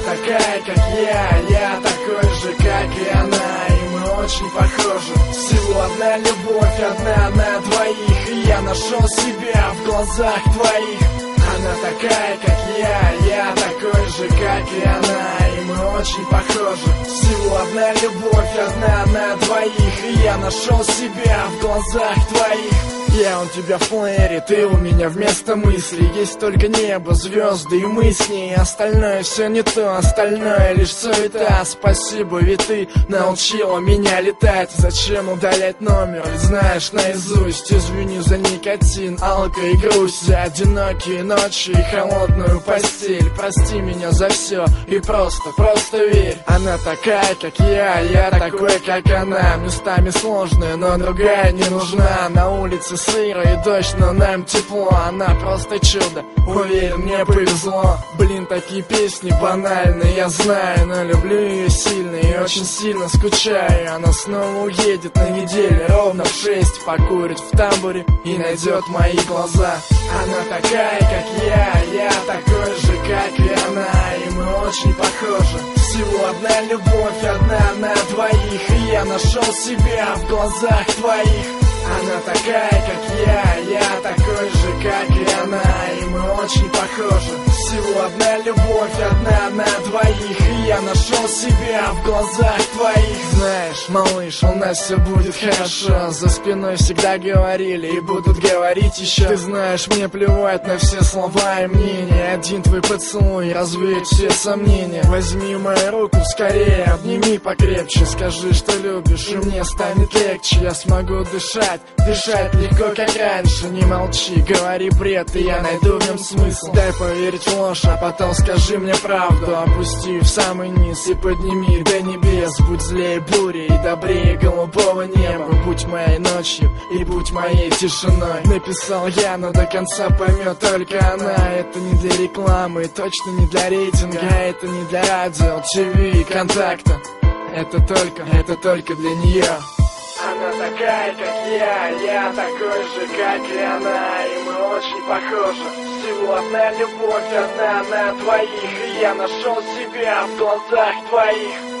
такая, как я, я такой же, как и она. И мы очень похожи. Всего одна любовь, одна на двоих. И я нашел себя в глазах твоих. Она такая, как я, я такой же, как и она. И мы очень похожи. Всего одна любовь, одна на двоих И я нашел себя в глазах твоих. Я у тебя в плеере, ты у меня вместо мысли. Есть только небо, звезды и мы с ней. Остальное все не то, остальное лишь суета. Спасибо, ведь ты научила меня летать. Зачем удалять номер, ведь знаешь наизусть Извини за никотин, алко и грусть. За одинокие ночи и холодную постель. Прости меня за все и просто, просто верь. Она такая, как я, я такой, как она. Местами сложная, но другая не нужна. На улице сыро и дождь, но нам тепло. Она просто чудо, уверен, мне повезло. Блин, такие песни банальные, я знаю Но люблю ее сильно и очень сильно скучаю. Она снова уедет на неделю ровно в шесть Покурит в тамбуре и найдет мои глаза. Она такая, как я, я такой же, как и она очень похожи Всего одна любовь, одна на двоих. И я нашел себя в глазах твоих. Она такая, как я, я такой же, как и она. И мы очень похожи. Всего одна любовь, одна на двоих И я нашел себя в глазах твоих. Знаешь, малыш, у нас все будет хорошо. За спиной всегда говорили и будут говорить еще Ты знаешь, мне плевать на все слова и мнения. Один твой поцелуй развеет все сомнения. Возьми мою руку скорее, обними покрепче. Скажи, что любишь, и мне станет легче. Я смогу дышать Дышать легко, как раньше, не молчи Говори бред, и я найду в нем смысл. Дай поверить в ложь, а потом скажи мне правду. Опусти в самый низ и подними до небес. Будь злее бури и добрее голубого неба. Будь моей ночью и будь моей тишиной. Написал я, но до конца поймет только она. Это не для рекламы, точно не для рейтинга. Это не для радио, ТВ и контакта. Это только, это только для нее она такая, как я, я такой же, как и она. И мы очень похожи. Всего одна любовь, одна на двоих И я нашел себя в глазах твоих